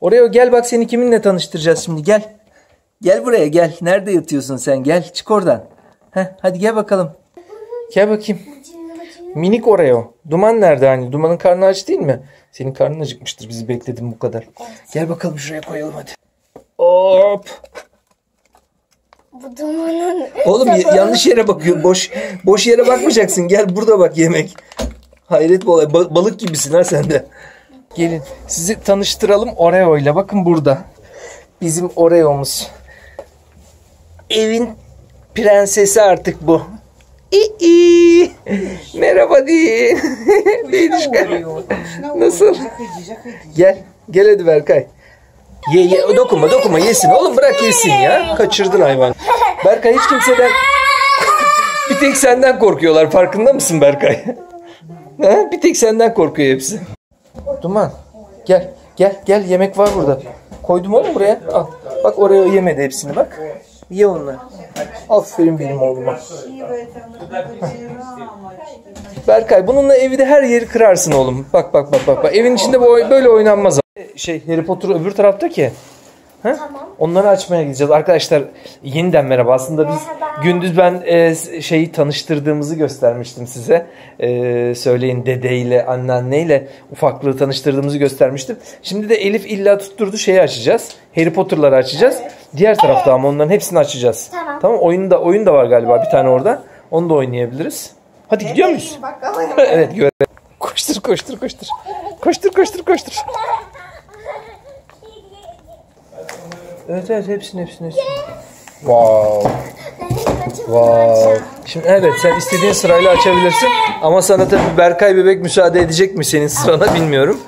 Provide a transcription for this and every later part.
Oreo gel bak seni kiminle tanıştıracağız şimdi gel. Gel buraya gel. Nerede yatıyorsun sen? Gel çık oradan. Heh, hadi gel bakalım. Gel bakayım. Minik Oreo. Duman nerede hani? Dumanın karnı aç değil mi? Senin karnın acıkmıştır. Bizi bekledin bu kadar. Gel bakalım şuraya koyalım hadi. Hop. Bu dumanın Oğlum y- yanlış yere bakıyor. Boş boş yere bakmayacaksın. Gel burada bak yemek. Hayret bu olay. Ba- balık gibisin ha sen de. Gelin sizi tanıştıralım Oreo ile. Bakın burada. Bizim Oreo'muz. Evin prensesi artık bu. İyi. Merhaba deyin. Değişken. Nasıl? Gel. Gel hadi Berkay. Ye ye dokunma dokunma yesin. Oğlum bırak yesin ya. Kaçırdın hayvan. Berkay hiç kimseden bir tek senden korkuyorlar. Farkında mısın Berkay? Ha? Bir tek senden korkuyor hepsi. Duman gel gel gel yemek var burada. Koydum onu buraya. Al. Bak oraya yemedi hepsini bak. Ye onları. Aferin benim oğluma. Berkay bununla evi de her yeri kırarsın oğlum. Bak bak bak bak. bak. Evin içinde böyle oynanmaz. Şey Harry Potter öbür tarafta ki. Ha? Onları açmaya gideceğiz. Arkadaşlar yeniden merhaba. Aslında biz Merhaba. gündüz ben e, şeyi tanıştırdığımızı göstermiştim size. E, söyleyin dedeyle, anneanneyle ufaklığı tanıştırdığımızı göstermiştim. Şimdi de Elif illa tutturdu şeyi açacağız. Harry Potter'ları açacağız. Diğer tarafta ama onların hepsini açacağız. Tamam. Tamam oyun da oyun da var galiba bir tane orada. Onu da oynayabiliriz. Hadi gidiyor muyuz? Evet göre. Koştur koştur koştur. Koştur koştur koştur. Evet evet hepsini hepsini hepsini. Wow. Wow. Şimdi evet sen istediğin sırayla açabilirsin. Ama sana tabii Berkay bebek müsaade edecek mi senin sırana bilmiyorum.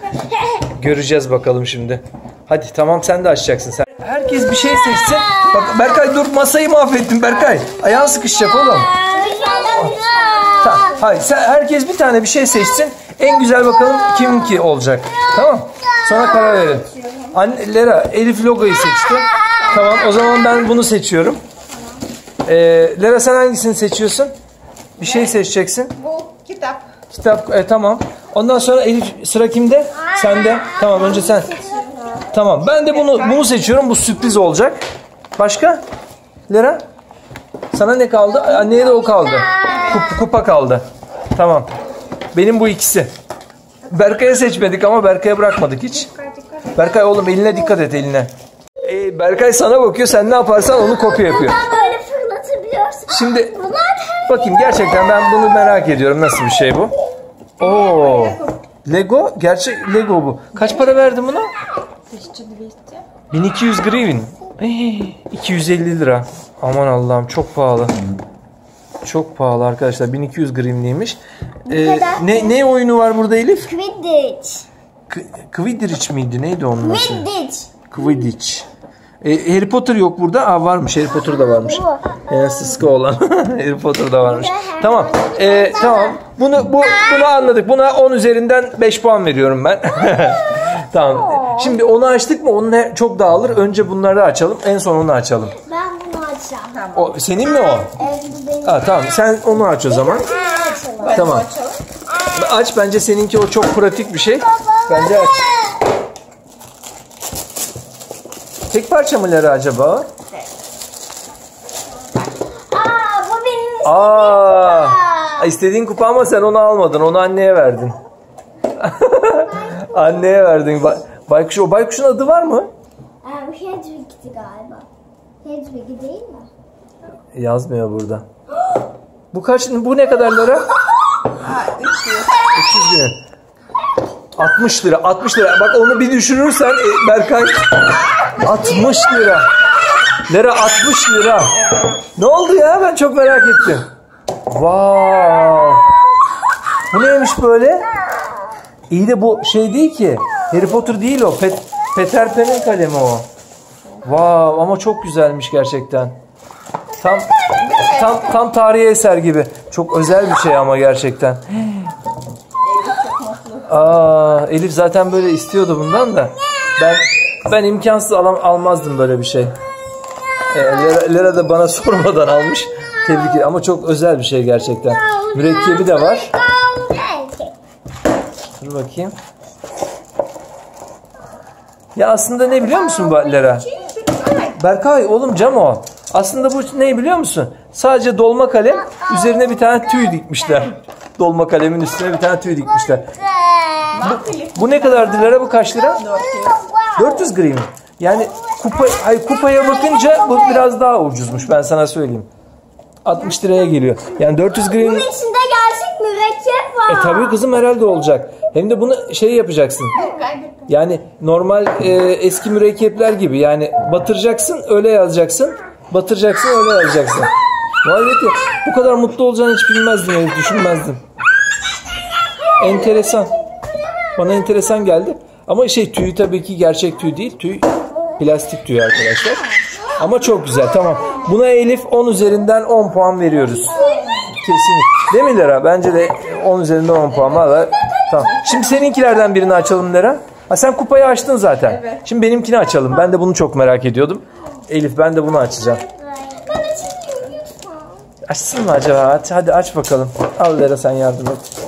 Göreceğiz bakalım şimdi. Hadi tamam sen de açacaksın sen. Herkes bir şey seçsin. Bak Berkay dur masayı mahvettin Berkay. Ayağın sıkışacak oğlum. Tamam. Hayır sen herkes bir tane bir şey seçsin. En güzel bakalım kiminki olacak. Tamam. Sonra karar verin. Anne Lera Elif logoyu seçti. Tamam o zaman ben bunu seçiyorum. Ee, Lera sen hangisini seçiyorsun? Bir şey seçeceksin. Bu kitap. Kitap e, tamam. Ondan sonra Elif sıra kimde? Sende. Tamam önce sen. Tamam. Ben de bunu bunu seçiyorum. Bu sürpriz olacak. Başka? Lera? Sana ne kaldı? Anneye de o kaldı. Kup- kupa kaldı. Tamam. Benim bu ikisi. Berkay'a seçmedik ama Berkay'a bırakmadık hiç. Berkay oğlum eline dikkat et eline. Ee, Berkay sana bakıyor. Sen ne yaparsan onu kopya yapıyor. böyle fırlatabiliyorsun. Şimdi Bunlar bakayım gerçekten ben bunu merak ediyorum. Nasıl bir şey bu? Oo. Lego? Gerçek Lego bu. Kaç para verdin buna? 1200 grivin. Ey, 250 lira. Aman Allah'ım çok pahalı. Çok pahalı arkadaşlar. 1200 grivniymiş. Ee, ne ne oyunu var burada Elif? Quidditch. K- Quidditch miydi? Neydi onun adı? Quidditch. Quidditch. Ee, Harry Potter yok burada. Aa varmış. Harry Potter da varmış. Yani sıska olan. Harry Potter da varmış. Tamam. Ee, tamam. Bunu bu bunu anladık. Buna 10 üzerinden 5 puan veriyorum ben. tamam. Şimdi onu açtık mı? Onun çok dağılır. Önce bunları açalım. En son onu açalım. Ben bunu açacağım. O senin mi o? Evet bu benim. Ha tamam. Sen onu aç o zaman. açalım. Tamam. Aç bence seninki o çok pratik bir şey. Bence aç. Tek parça mı Lara acaba? Aa bu benim. Aa, istediğin kupa ama sen onu almadın. Onu anneye verdin. anneye verdin. Ba- Baykuş, o baykuşun adı var mı? Aa, bu Hedwig'ti galiba. Hedwig değil mi? Yazmıyor burada. Bu kaç? Bu ne kadar lira? Ha, 300. 300 lira. 60 lira. 60 lira. Bak onu bir düşürürsen e, Berkay 60 lira. Lira 60 lira. Ne oldu ya? Ben çok merak ettim. Wow. Bu neymiş böyle? İyi de bu şey değil ki. Harry Potter değil o. Pet, Peter Pan'in kalemi o. Wow ama çok güzelmiş gerçekten. Tam tam tam tarihi eser gibi. Çok özel bir şey ama gerçekten. Aa, Elif zaten böyle istiyordu bundan da. Ben ben imkansız alam, almazdım böyle bir şey. Ee, Lera, Lera da bana sormadan almış. Tebrik ederim ama çok özel bir şey gerçekten. Mürekkebi de var. Dur bakayım. Ya aslında ne biliyor musun Lera? Berkay oğlum cam o. Aslında bu ne biliyor musun? Sadece dolma kalem üzerine bir tane tüy dikmişler. Dolma kalemin üstüne bir tane tüy dikmişler. Bu ne kadar Lera bu kaç lira? 400 gram. Yani kupa, ay kupaya bakınca bu biraz daha ucuzmuş ben sana söyleyeyim. 60 liraya geliyor. Yani 400 gram Bunun içinde gerçek mürekkep var. e tabii kızım herhalde olacak. Hem de bunu şey yapacaksın. Yani normal e, eski mürekkepler gibi. Yani batıracaksın öyle yazacaksın. Batıracaksın öyle yazacaksın. Vay be bu kadar mutlu olacağını hiç bilmezdim düşünmezdim. Enteresan. Bana enteresan geldi. Ama şey tüyü tabii ki gerçek tüy değil. Tüy plastik tüy arkadaşlar. Ama çok güzel tamam. Buna Elif 10 üzerinden 10 puan veriyoruz. Kesinlikle. Değil mi Lera? Bence de 10 üzerinden 10 puan var. Tamam. Şimdi seninkilerden birini açalım Lera. Ha sen kupayı açtın zaten. Evet. Şimdi benimkini açalım. Ben de bunu çok merak ediyordum. Elif ben de bunu açacağım. Ben açayım lütfen. Açsın mı acaba? Hadi, hadi aç bakalım. Al Lera sen yardım et.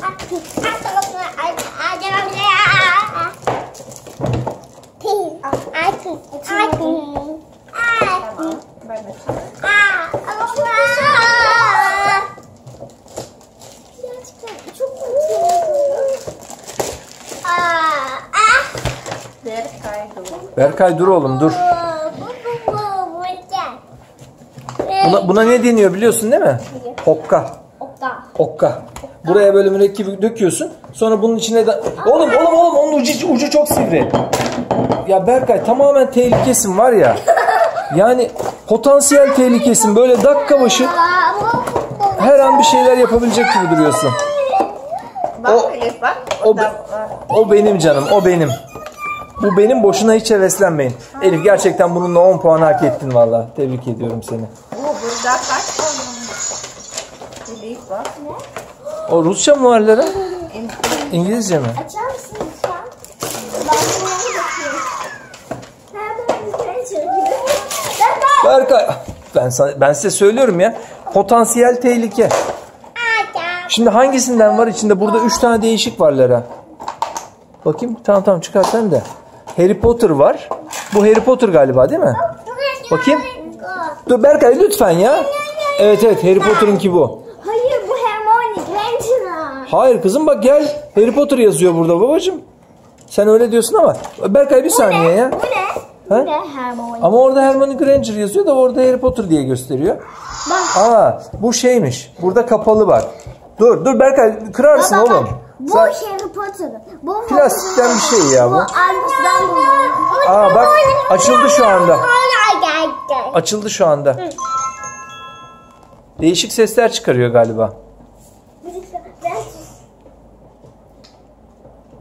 Berkay dur. Oğlum dur. Buna, buna ne deniyor biliyorsun değil mi? Hokka. Okka. Buraya böyle mürekkebi döküyorsun. Sonra bunun içine de... Oğlum oğlum oğlum onun ucu, ucu çok sivri. Ya Berkay tamamen tehlikesin var ya. Yani potansiyel tehlikesin. Böyle dakika başı her an bir şeyler yapabilecek gibi duruyorsun. Bak O- bak. O, o benim canım, o benim. Bu benim boşuna hiç heveslenmeyin. Elif gerçekten bununla 10 puan hak ettin valla. Tebrik ediyorum seni. Bu burada kaç puan? Elif bak. O Rusça mı var Lara? İngilizce mi? Açar mısın lütfen? Ben Berkay. Sana, ben size söylüyorum ya. Potansiyel tehlike. Şimdi hangisinden var? İçinde burada 3 tane değişik var Lara. Bakayım. Tamam tamam çıkar sen de. Harry Potter var. Bu Harry Potter galiba değil mi? Bakayım. Dur Berkay lütfen ya. Evet evet Harry Potter'ınki bu. Hayır bu Hermione Granger'a. Hayır kızım bak gel. Harry Potter yazıyor burada babacığım. Sen öyle diyorsun ama. Berkay bir saniye ya. Bu ne? Ha? Bu ne Hermione? Ama orada Hermione Granger yazıyor da orada Harry Potter diye gösteriyor. Bak. Aa bu şeymiş. Burada kapalı bak. Dur dur Berkay kırarsın oğlum. bak. Bu Sen- Harry Potter. Bu Plastikten bir şey ya bu. Bu. Aa bak açıldı şu anda. Açıldı şu anda. Değişik sesler çıkarıyor galiba.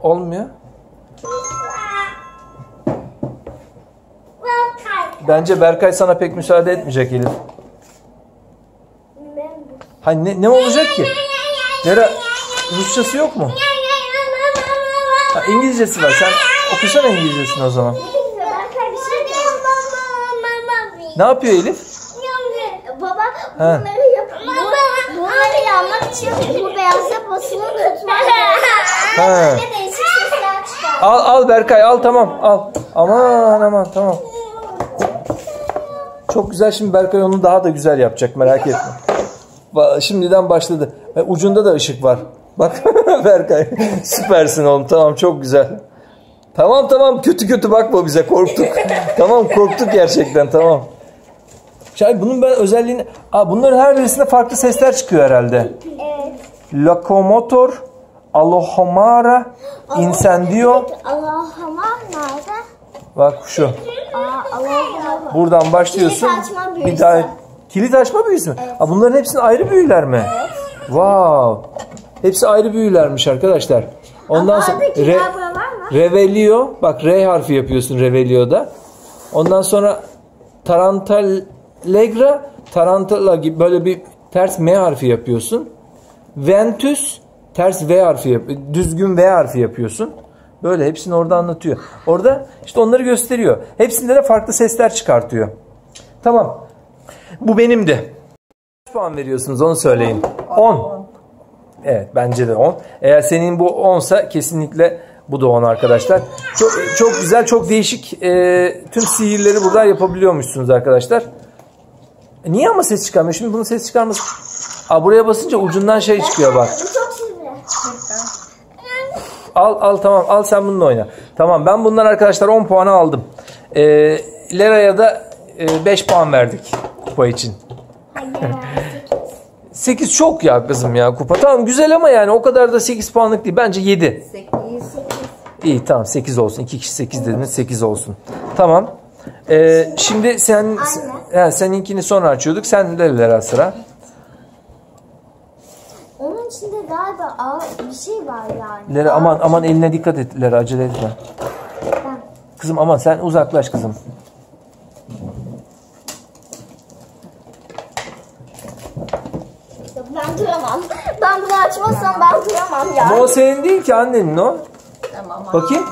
Olmuyor. Bence Berkay sana pek müsaade etmeyecek Elif. Hani ne, ne olacak ki? Lera Rusçası yok mu? Ha, İngilizcesi var. Sen okusana İngilizcesini o zaman. Ne yapıyor Elif? Baba Ha. bunları yap bu- bunları yapmak için bu beyaz yapmasını tutmak çıkar. Al al Berkay al tamam al. Aman aman tamam. Çok güzel şimdi Berkay onu daha da güzel yapacak merak etme. Şimdiden başladı. Ve ucunda da ışık var. Bak Berkay süpersin oğlum tamam çok güzel. Tamam tamam kötü kötü bakma bize korktuk. tamam korktuk gerçekten tamam. Şahin bunun ben özelliğini... Aa, bunların her birisinde farklı sesler çıkıyor herhalde. Evet. Lokomotor, alohomara, incendio. Allah'ıma nerede? Bak şu. Aa, Buradan başlıyorsun. Kilit açma büyüsü. Bir daha kilit açma büyüsü mü? Aa, bunların hepsinin ayrı büyüler mi? Wow. Hepsi ayrı büyülermiş arkadaşlar. Ondan Ama sonra re, revelio. Bak R harfi yapıyorsun revelio'da. Ondan sonra tarantallegra, tarantala gibi böyle bir ters M harfi yapıyorsun. Ventus ters V harfi yap, düzgün V harfi yapıyorsun. Böyle hepsini orada anlatıyor. Orada işte onları gösteriyor. Hepsinde de farklı sesler çıkartıyor. Tamam. Bu benimdi. Kaç puan veriyorsunuz onu söyleyin. 10. Evet bence de 10. Eğer senin bu 10'sa kesinlikle Bu da 10 arkadaşlar. Çok çok güzel, çok değişik e, tüm sihirleri burada yapabiliyormuşsunuz arkadaşlar. E, niye ama ses çıkarmıyor? Şimdi bunun ses çıkarması... Aa, buraya basınca ucundan şey çıkıyor bak. Al al tamam al sen bununla oyna. Tamam ben bundan arkadaşlar 10 puanı aldım. Ee, Lera'ya da 5 puan verdik kupa için. Hayır. 8 çok ya kızım ya kupa. Tamam güzel ama yani o kadar da 8 puanlık değil. Bence 7. 8. İyi tamam 8 olsun. 2 kişi 8 dediniz 8 olsun. Tamam. Ee, şimdi sen he, seninkini sonra açıyorduk. Sen de Lera sıra. Onun içinde galiba ağır bir şey var yani. Lera aman aman eline dikkat et Lera acele etme. Kızım aman sen uzaklaş kızım. Ben duramam. Açmazsam ben duramam ya. Ama o senin değil ki annenin o. Tamam. Bakayım.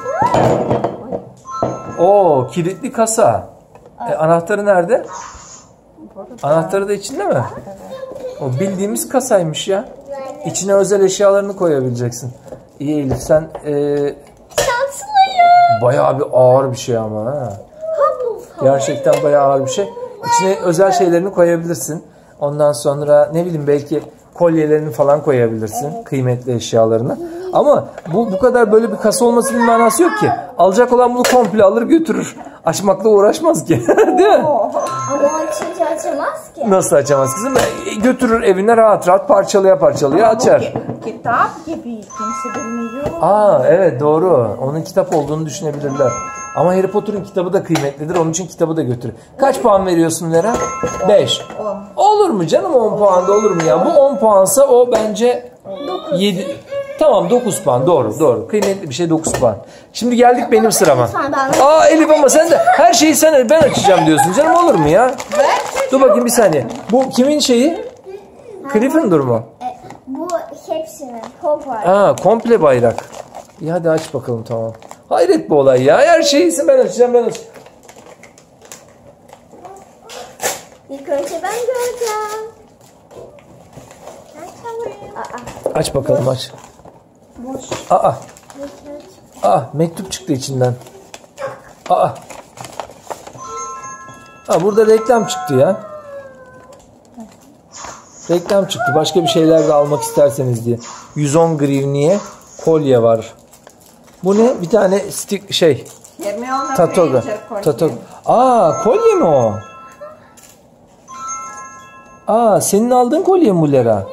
Oo kilitli kasa. E, anahtarı nerede? Anahtarı da içinde mi? O bildiğimiz kasaymış ya. İçine özel eşyalarını koyabileceksin. İyi Elif sen e, Şanslıyım. bayağı bir ağır bir şey ama ha. Gerçekten bayağı ağır bir şey. İçine özel şeylerini koyabilirsin. Ondan sonra ne bileyim belki kolyelerini falan koyabilirsin. Kıymetli eşyalarını. Ama bu bu kadar böyle bir kasa olmasının manası yok ki. Alacak olan bunu komple alır götürür. Açmakla uğraşmaz ki. Değil mi? Ama açınca açamaz ki. Nasıl açamaz kızım? Götürür evine rahat rahat parçalıya parçalıya açar. Ki- Kitap gibi kimse bilmiyor. Aa evet doğru. Onun kitap olduğunu düşünebilirler. Ama Harry Potter'ın kitabı da kıymetlidir. Onun için kitabı da götür. Kaç puan veriyorsun Lera? 5. Olur mu canım 10 puan da olur mu ya? Bu 10 puansa o bence 7. Tamam 9 puan doğru doğru. Kıymetli bir şey 9 puan. Şimdi geldik benim sırama. Aa Elif ama sen de her şeyi sen ben açacağım diyorsun canım olur mu ya? Dur bakayım bir saniye. Bu kimin şeyi? Gryffindor mu? E, bu hepsinin Hogwarts. Aa komple bayrak. İyi hadi aç bakalım tamam. Hayret bu olay ya. Her şeyi ben açacağım ben açacağım. İlk önce ben göreceğim. Aa, Aç bakalım aç. boş. Aa, aa mektup çıktı içinden. Aa. Aa burada reklam çıktı ya. Reklam çıktı. Başka bir şeyler de almak isterseniz diye. 110 grivniye kolye var. Bu ne? Bir tane stick şey. Hermione Tatoga. Tatoga. Aa kolye mi o? Aa senin aldığın kolye mi bu Lera?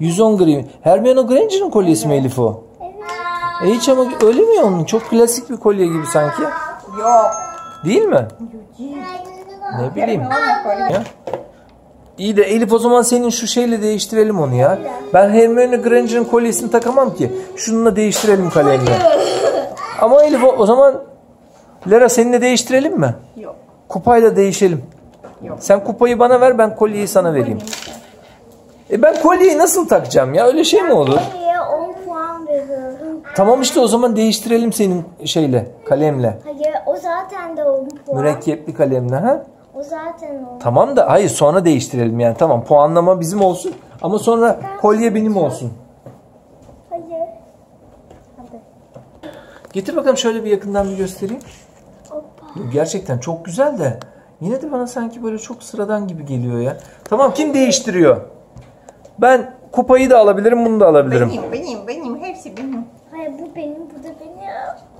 110 grivni. Hermione Granger'ın kolyesi mi Elif o? E hiç ama öyle mi onun? Çok klasik bir kolye gibi sanki. Yok. Değil mi? Ne bileyim. Ya. İyi de Elif o zaman senin şu şeyle değiştirelim onu ya. Ben Hermione Granger'ın kolyesini takamam ki. Şununla değiştirelim kalemle. Ama Elif o, o zaman Lera seninle değiştirelim mi? Yok. Kupayla değişelim. Yok. Sen kupayı bana ver ben kolyeyi sana vereyim. E ben kolyeyi nasıl takacağım ya? Öyle şey mi olur? Niye 10 puan veriyorum? Tamam işte o zaman değiştirelim senin şeyle, kalemle. Hayır o zaten de 10 puan. Mürekkepli kalemle ha? O zaten 10. Tamam da hayır sonra değiştirelim yani. Tamam puanlama bizim olsun ama sonra kolye benim olsun. Hayır. Hadi. Getir bakalım şöyle bir yakından bir göstereyim. Hoppa. Gerçekten çok güzel de yine de bana sanki böyle çok sıradan gibi geliyor ya. Tamam kim değiştiriyor? Ben kupayı da alabilirim bunu da alabilirim. Benim, benim, benim. Hepsi benim. Hayır bu benim bu da benim.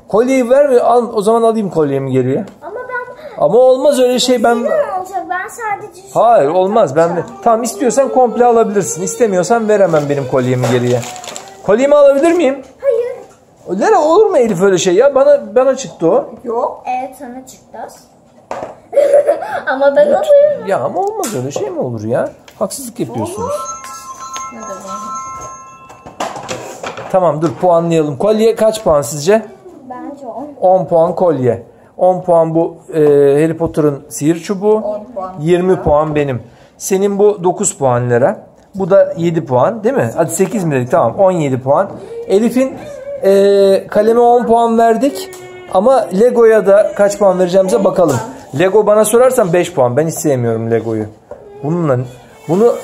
Kolyeyi ver ve al, o zaman alayım kolyemi geriye. Ama ben Ama olmaz öyle şey ben... olacak? Ben sadece Hayır olmaz ben... Tamam istiyorsan komple alabilirsin. İstemiyorsan veremem benim kolyemi geriye. Kolyemi alabilir miyim? Lera olur mu Elif öyle şey ya? Bana bana çıktı o. Yok. Evet sana çıktı. Ama ben alıyorum. Ya ama olmaz öyle şey mi olur ya? Haksızlık yapıyorsunuz. Ne de var? Tamam dur puanlayalım. Kolye kaç puan sizce? Bence 10. 10 puan kolye. 10 puan bu e, Harry Potter'ın sihir çubuğu. 10 puan. 20 puan benim. Senin bu 9 puan lira. Bu da 7 puan değil mi? Hadi 8 mi dedik? Tamam 17 puan. Elif'in e, kaleme 10 puan verdik. Ama Lego'ya da kaç puan vereceğimize bakalım. Lego bana sorarsan 5 puan. Ben hiç sevmiyorum Lego'yu. Bununla bunu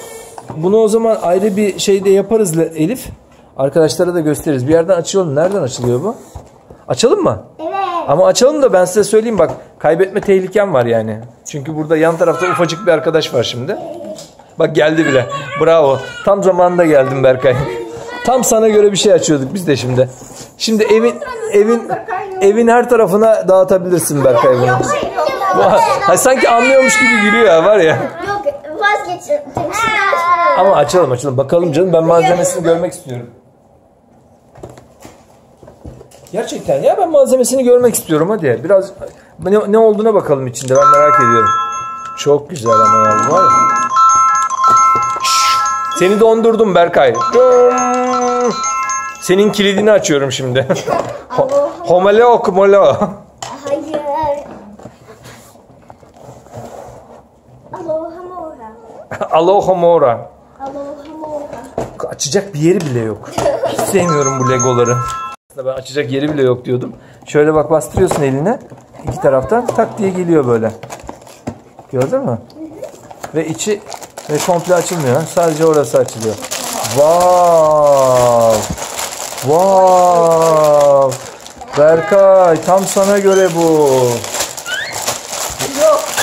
bunu o zaman ayrı bir şeyde yaparız Elif. Arkadaşlara da gösteririz. Bir yerden açıyorum. Nereden açılıyor bu? Açalım mı? Evet. Ama açalım da ben size söyleyeyim bak kaybetme tehlikem var yani. Çünkü burada yan tarafta ufacık bir arkadaş var şimdi. Bak geldi bile. Bravo. Tam zamanında geldin Berkay. Tam sana göre bir şey açıyorduk biz de şimdi. Şimdi evin evin evin her tarafına dağıtabilirsin Berkay bunu. Vay, hay sanki anlıyormuş gibi gülüyor ya var ya. Yok vazgeçtim. Ama açalım açalım. Bakalım canım ben malzemesini görmek istiyorum. Gerçekten ya ben malzemesini görmek istiyorum hadi. Biraz ne, ne olduğuna bakalım içinde ben merak ediyorum. Çok güzel ama ya var ya. Seni dondurdum Berkay. Senin kilidini açıyorum şimdi. Ho- Homole okumolo. Hayır. Aloha moha. Aloha mora. Aloha moha. Açacak bir yeri bile yok. Hiç sevmiyorum bu legoları. Aslında ben açacak yeri bile yok diyordum. Şöyle bak bastırıyorsun eline. iki taraftan tak diye geliyor böyle. Gördün mü? Ve içi ve komple açılmıyor. Sadece orası açılıyor. Wow! Wow! Berkay tam sana göre bu.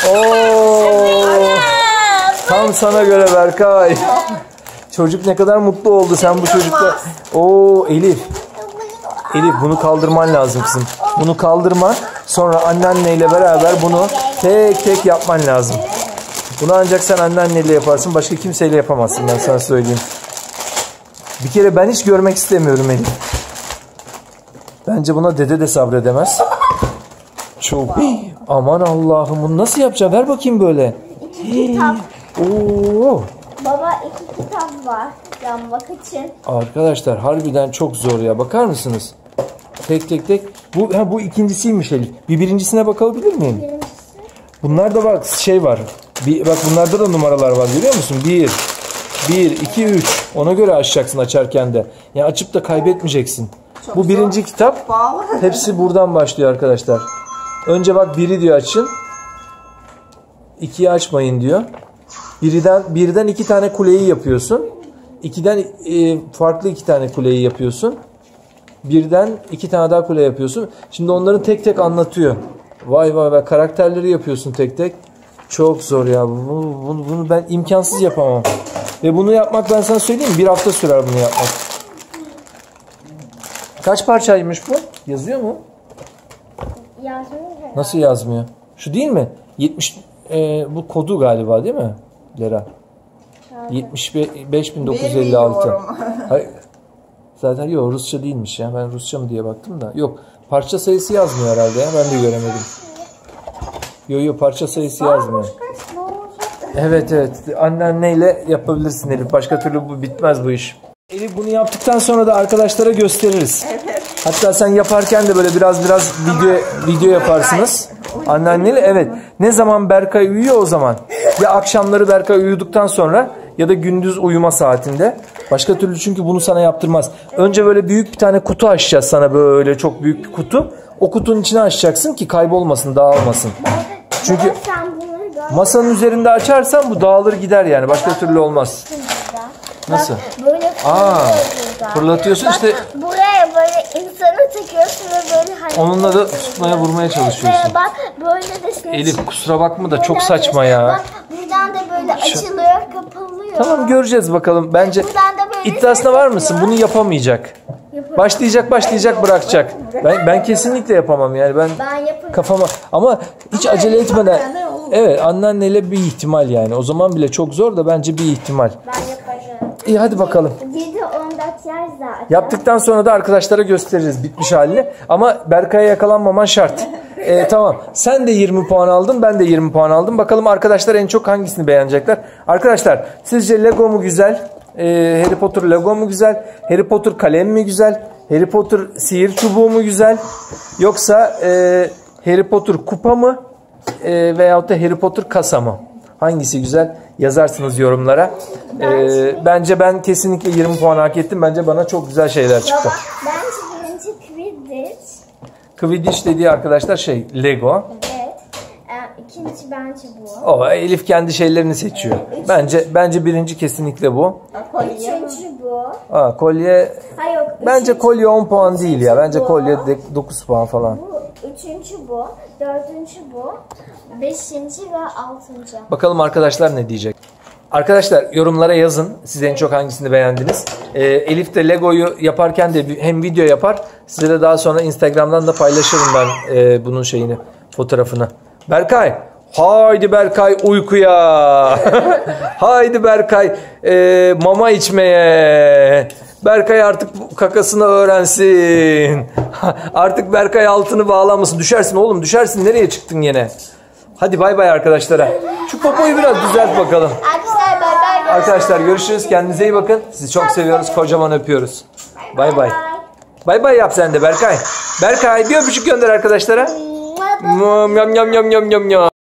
Oo! Tam sana göre Berkay. Çocuk ne kadar mutlu oldu sen bu çocukla. Oo Elif. Elif bunu kaldırman lazım kızım. Bunu kaldırman sonra anneanneyle beraber bunu tek tek yapman lazım. Bunu ancak sen anneanneyle yaparsın. Başka kimseyle yapamazsın ben sana söyleyeyim. Bir kere ben hiç görmek istemiyorum Elif. Bence buna dede de sabredemez. Çok. Aman Allah'ım bunu nasıl yapacağım? Ver bakayım böyle. İki kitap. Oo. Baba iki kitap var. Yanmak için. Arkadaşlar harbiden çok zor ya. Bakar mısınız? Tek tek tek. Bu ha, bu ikincisiymiş Elif. Bir birincisine bakabilir miyim? Birincisi. Bunlar da bak şey var. Bir, bak bunlarda da numaralar var görüyor musun? 1, 1, 2, 3. Ona göre açacaksın açarken de. Yani açıp da kaybetmeyeceksin. bu birinci kitap. Bağlı. Hepsi buradan başlıyor arkadaşlar. Önce bak biri diyor açın. İkiyi açmayın diyor. Birden birden iki tane kuleyi yapıyorsun. İkiden e, farklı iki tane kuleyi yapıyorsun. Birden iki tane daha kule yapıyorsun. Şimdi onların tek tek anlatıyor. Vay vay vay karakterleri yapıyorsun tek tek. Çok zor ya. Bunu, bunu, bunu ben imkansız yapamam. Ve bunu yapmak ben sana söyleyeyim? Bir hafta sürer bunu yapmak. Kaç parçaymış bu? Yazıyor mu? Yazmıyor. Nasıl yazmıyor? Şu değil mi? 70 e, bu kodu galiba değil mi? Lera. 75.956. Bilmiyorum. Hayır. Zaten yok Rusça değilmiş ya. Ben Rusça mı diye baktım da. Yok. Parça sayısı yazmıyor herhalde ya. Ben de göremedim. Yok yok parça sayısı yazmıyor. Evet evet. Anneanneyle yapabilirsin Elif. Başka türlü bu bitmez bu iş. Elif bunu yaptıktan sonra da arkadaşlara gösteririz. Hatta sen yaparken de böyle biraz biraz video video yaparsınız. Anneanneyle evet. Ne zaman Berkay uyuyor o zaman. Ya akşamları Berkay uyuduktan sonra ya da gündüz uyuma saatinde. Başka türlü çünkü bunu sana yaptırmaz. Önce böyle büyük bir tane kutu açacağız sana böyle çok büyük bir kutu. O kutunun içine açacaksın ki kaybolmasın, dağılmasın. Çünkü masanın üzerinde açarsan bu dağılır gider yani. Başka türlü olmaz. Nasıl? Bak, böyle Aa, fırlatıyorsun Bak, işte Buraya böyle insanı takıyorsun ve böyle hareket onunla da tutmaya vurmaya çalışıyorsun. Bak böyle de Elif kusura bakma da çok saçma ya. Bak buradan da böyle açılıyor, kapalıyor. Tamam göreceğiz bakalım. Bence iddiasına var mısın? Bunu yapamayacak. Başlayacak başlayacak bırakacak. Ben ben kesinlikle yapamam yani ben Ben yaparım. kafama ama hiç acele etmeden evet anneanneyle bir ihtimal yani. O zaman bile çok zor da bence bir ihtimal. Ben yaparım. İyi hadi bakalım. 7 14 yaş zaten. Yaptıktan sonra da arkadaşlara gösteririz bitmiş halini. Ama Berkay'a yakalanmaman şart. Ee, tamam. Sen de 20 puan aldın. Ben de 20 puan aldım. Bakalım arkadaşlar en çok hangisini beğenecekler. Arkadaşlar sizce Lego mu güzel? Ee, Harry Potter Lego mu güzel? Harry Potter kalem mi güzel? Harry Potter sihir çubuğu mu güzel? Yoksa e, Harry Potter kupa mı? E, veyahut da Harry Potter kasa mı? Hangisi güzel? Yazarsınız yorumlara. Ee, bence ben kesinlikle 20 puan hak ettim. Bence bana çok güzel şeyler çıktı. Baba bence birinci Quidditch. Quidditch dediği arkadaşlar şey Lego. Evet. İkinci bence bu. O Elif kendi şeylerini seçiyor. Bence bence birinci kesinlikle bu. Kolye. Üçüncü bu. Aa, kolye Hayır yok. bence üçüncü- kolye 10 puan değil ya. Bence Bu. kolye 9 puan falan. Bu üçüncü bu. Dördüncü bu. Beşinci ve altıncı. Bakalım arkadaşlar ne diyecek. Arkadaşlar yorumlara yazın. Siz en çok hangisini beğendiniz? Ee, Elif de Lego'yu yaparken de hem video yapar. Size de daha sonra Instagram'dan da paylaşırım ben e, bunun şeyini, fotoğrafını. Berkay. Haydi Berkay uykuya. Haydi Berkay e, mama içmeye. Berkay artık kakasını öğrensin. artık Berkay altını bağlamasın. Düşersin oğlum düşersin. Nereye çıktın yine? Hadi bay bay arkadaşlara. Şu popoyu biraz düzelt bakalım. Arkadaşlar bay bay. Arkadaşlar görüşürüz. Kendinize iyi bakın. Sizi çok seviyoruz. Kocaman öpüyoruz. Bay bay. Bay bay yap sen de Berkay. Berkay bir öpücük gönder arkadaşlara. 음, 냠냠냠냠냠냠.